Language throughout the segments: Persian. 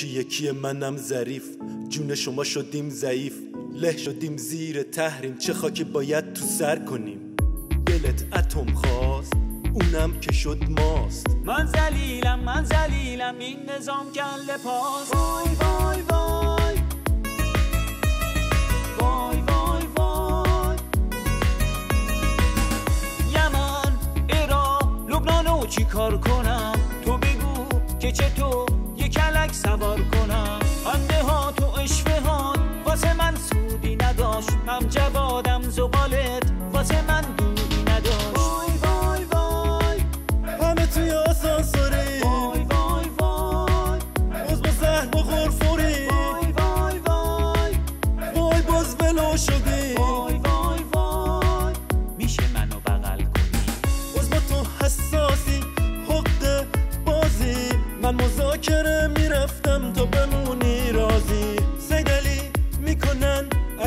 کی یکی منم ظریف. جون شما شدیم ضعیف. له شدیم زیر تحریم. چه خاکی باید تو سر کنیم؟ دلت اتم خواست. اونم که شد ماست. من زلیلم من زلیلم این نظام کل پاس وای وای وای. وای وای وای. یمن عراق لبنانو چی کار کنم؟ تو بگو که چطور؟ کلک سوار کنم. انده ها تو اشفهان واسه من سودی نداشت. هم جوادم زغالت. واسه من دودی نداشت. وای وای وای. همه توی آسانسوری وای وای وای. باز با زهر بخور فوری وای وای وای. وای باز ولو شدی.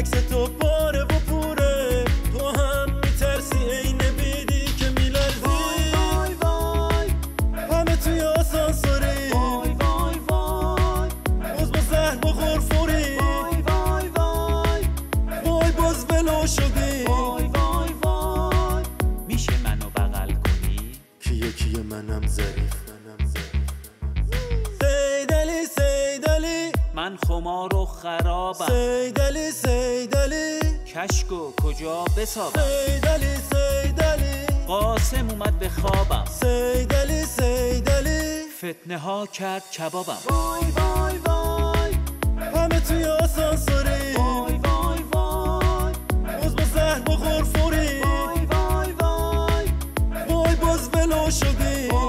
عکس تو پاره و پوره. تو هم میترسی عین بیدی که میلرزی. وای وای همه توی آسانسوری وای وای وای. باز با زهر بخور فوری وای وای وای. وای باز ولو شدی. من خمار و خرابم. سیدلی سیدلی کشکو کجا بسابم؟ سیدلی سیدلی قاسم اومد به خوابم. سیدلی سیدلی فتنه ها کرد کبابم. وای وای وای. همه توی آسانسوری وای وای وای. باز با زهر بخور فوری وای وای وای. وای باز ولو شدی.